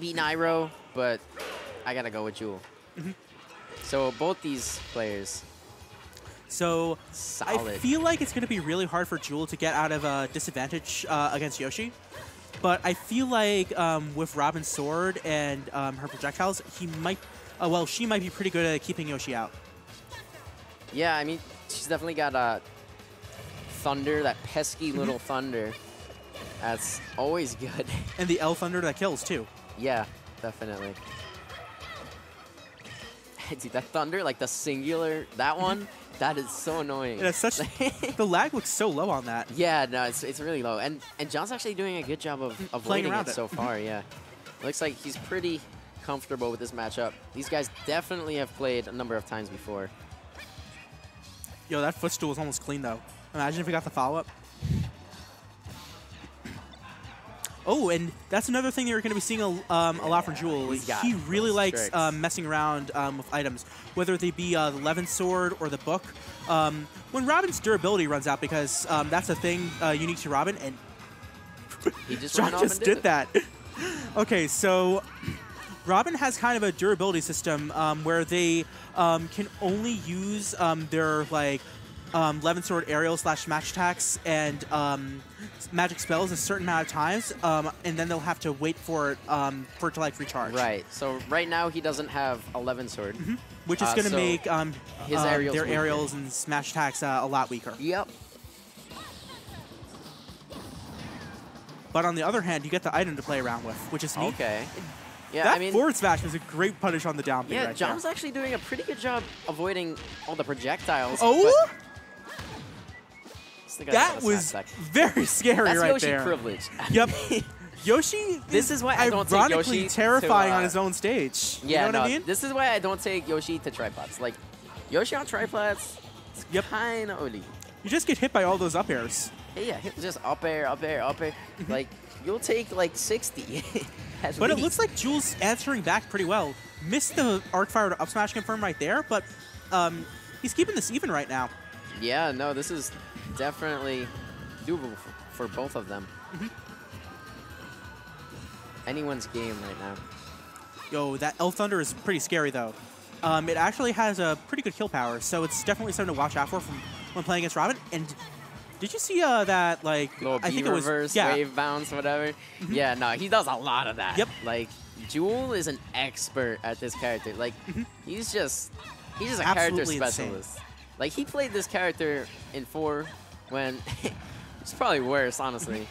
maybe Nairo, but I gotta go with Jul. Mm-hmm. So both these players, So solid. I feel like it's going to be really hard for Jul to get out of a disadvantage uh, against Yoshi. But I feel like um, with Robin's sword and um, her projectiles, he might, uh, well, she might be pretty good at keeping Yoshi out. yeah, I mean, she's definitely got a thunder, that pesky Mm-hmm. little thunder. That's always good. And the Elthunder that kills, too. Yeah, definitely. Dude, that thunder, like the singular, that mm-hmm. one, that is so annoying. It's such, the lag looks so low on that. Yeah, no, it's, it's really low. And and John's actually doing a good job of mm-hmm. avoiding around it it. so far, yeah. Mm-hmm. Looks like he's pretty comfortable with this matchup. These guys definitely have played a number of times before. Yo, that footstool is almost clean, though. Imagine if we got the follow-up. Oh, and that's another thing that you're going to be seeing a, um, a lot from Jul. He's He really likes um, messing around um, with items, whether they be uh, the Levin Sword or the book. Um, when Robin's durability runs out, because um, that's a thing uh, unique to Robin, and He just John just did it. that. okay, so Robin has kind of a durability system um, where they um, can only use um, their like um, Levin Sword aerial slash match attacks and um, magic spells a certain amount of times, um, and then they'll have to wait for it um, for it to like recharge. Right. So right now he doesn't have Levin Sword. Which is Uh, going to so make um, his um, aerials their weaker. aerials and smash attacks uh, a lot weaker. Yep. But on the other hand, you get the item to play around with, which is neat. Okay. Yeah, That I mean, forward smash is a great punish on the down yeah, right John's there. actually doing a pretty good job avoiding all the projectiles. Oh! but That was very scary That's right Yoshi there. privilege. Yep. Yoshi This is why I don't take Yoshi to, terrifying on uh, his own stage. Yeah, you know what no, I mean? this is why I don't take Yoshi to tripods. Like, Yoshi on tripods, it's Yep. kind of. You just get hit by all those up airs. Yeah, just up air, up air, up air. like, you'll take like 60. at But it looks like Jul's answering back pretty well. Missed the arc fire to up smash confirm right there, but um, he's keeping this even right now. Yeah, no, this is definitely doable for, for both of them. Mm-hmm. Anyone's game right now. Yo, that Elthunder is pretty scary though. Um, it actually has a pretty good kill power, so it's definitely something to watch out for from when playing against Robin. And did you see uh, that like Little I think it was reverse, yeah, Mm-hmm. wave bounce, whatever. Yeah, no, he does a lot of that. Yep. Like, Jul is an expert at this character. Like, he's just, he's just a Mm-hmm. Absolutely character insane. Like, he played this character in four when, it's probably worse, honestly.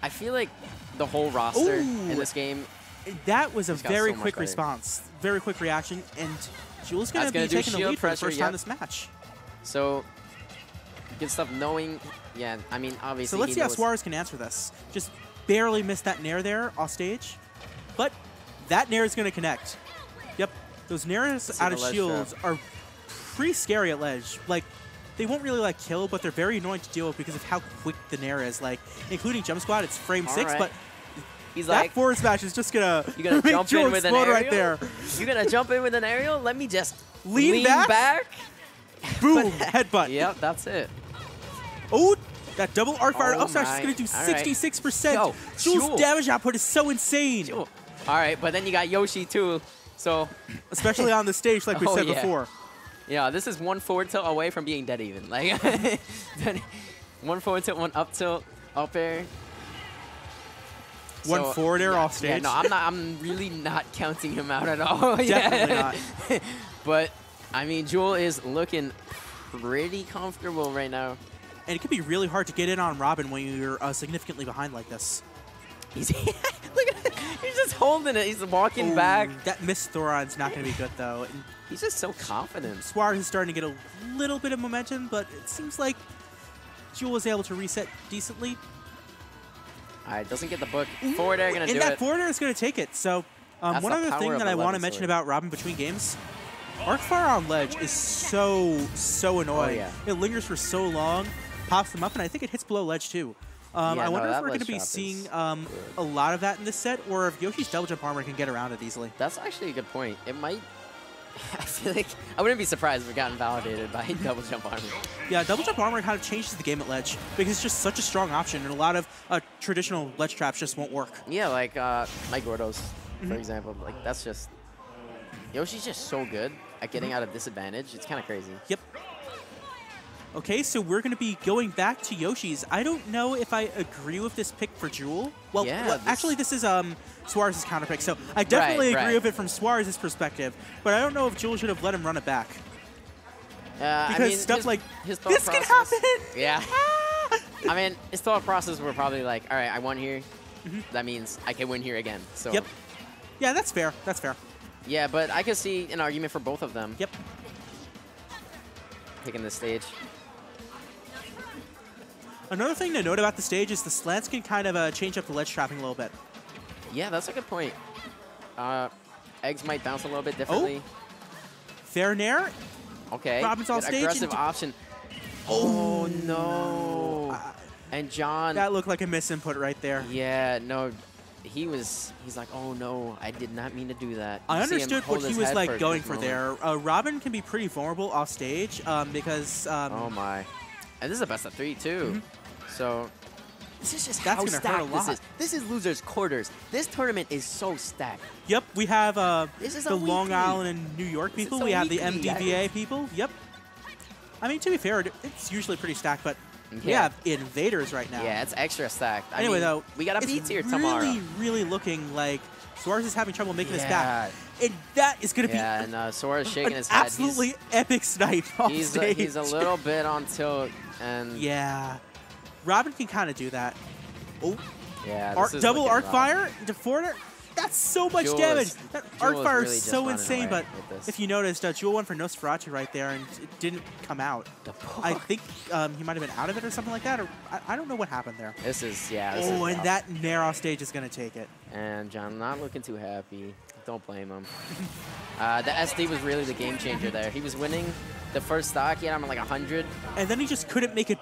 I feel like the whole roster in this game That was a very so quick response, very quick reaction, and Jul's going to be taking the lead for the first yep. time this match. So, good stuff knowing. Yeah, I mean, obviously. So let's see how Suarez can answer this. Just barely missed that nair there off stage, but that nair is going to connect. Yep, those nairs out of shields are pretty scary at ledge. Like, they won't really like kill, but they're very annoying to deal with because of how quick the nair is. Like, including jumpsquat, it's frame All six, right. but He's that like, forward smash is just gonna you gonna make jump Joe in with an aerial? right there. You're gonna jump in with an aerial? Let me just Lean back? back. Boom, headbutt. Yep, that's it. Oh, that double arc fire Oh up smash is to do 66%. Yo, Jul's Jul. damage output is so insane, Cool. All right, but then you got Yoshi too. So especially on the stage, like we Oh, said yeah. before. Yeah, this is one forward tilt away from being dead even. Like one forward tilt, one up tilt, up air. One So, forward air yeah, off Yeah, stage. no, I'm not. I'm really not counting him out at all. Definitely not. But I mean, Jul is looking pretty comfortable right now. And it can be really hard to get in on Robin when you're uh, significantly behind like this. He's look at it. He's just holding it. He's walking Ooh, back. That Miss Thoron's not going to be good, though. And He's just so confident. Suarez is starting to get a little bit of momentum, but it seems like Jul was able to reset decently. All right, doesn't get the book. Forward air gonna and do that it. forward air is going to take it. So, um, one other thing that I want to mention about Robin between games Arc Fire on ledge is so, so annoying. Oh, yeah. It lingers for so long, pops them up, and I think it hits below ledge too. Um, Yeah, I no, wonder if we're going to be seeing um, a lot of that in this set, or if Yoshi's double jump armor can get around it easily. That's actually a good point. It might. I feel like I wouldn't be surprised if it got invalidated by double jump armor. Yeah, double jump armor kind of changes the game at ledge because it's just such a strong option, and a lot of uh, traditional ledge traps just won't work. Yeah, like uh, Mike Gordo's for example. Like that's just Yoshi's just so good at getting out of disadvantage. It's kind of crazy. Yep. Okay, so we're going to be going back to Yoshi's. I don't know if I agree with this pick for Jul. Well, Yeah, well, this- actually, this is um Suarez's counter pick, so I definitely agree right. with it from Suarez's perspective. But I don't know if Jul should have let him run it back Uh, because I mean, stuff his- like his this can happen. Yeah. I mean, his thought process were probably like, all right, I won here. That means I can win here again. So. Yep. Yeah, that's fair. That's fair. yeah, but I could see an argument for both of them Yep. picking this stage. Another thing to note about the stage is the slants can kind of uh, change up the ledge trapping a little bit. Yeah, that's a good point. Uh, eggs might bounce a little bit differently. Fair Nair. Okay. Robin's good stage Aggressive option. Oh no. Uh, And John. that looked like a misinput right there. yeah, no. He was. He's like, oh no, I did not mean to do that. I You him understood what he was like going for moment. there. Uh, Robin can be pretty vulnerable off stage um, because um, Oh my. And this is a best of three too. So this is just. That's how stacked this is. This is losers quarters. This tournament is so stacked. Yep, we have uh, This is the Long weekly. Island and New York people. We have the MDVA people. Yep. I mean, to be fair, it's usually pretty stacked, but we Yeah. have invaders right now. Yeah, it's extra stacked. I Anyway, mean, though, we got a it's beats here really, tomorrow. really looking like Suarez is having trouble making this back, and that is going to Yeah, be and uh, Suarez shaking an his head. absolutely epic snipe off He's, he's, a, he's a little bit on tilt, and yeah, Robin can kind of do that. Oh, yeah, this arc, is double arc rough. fire to Fortner. That's so much Jul damage. is- that arc is fire is so insane. But if you noticed, uh, Jul went for Nosferatu right there, and it didn't come out. I think um, he might have been out of it or something like that, or I, I don't know what happened there. This is yeah. This is Oh, and that narrow stage is going to take it. And John not looking too happy. Don't blame him. uh, the SD was really the game changer there. He was winning the first stock. He had him like 100. And then he just couldn't make it back.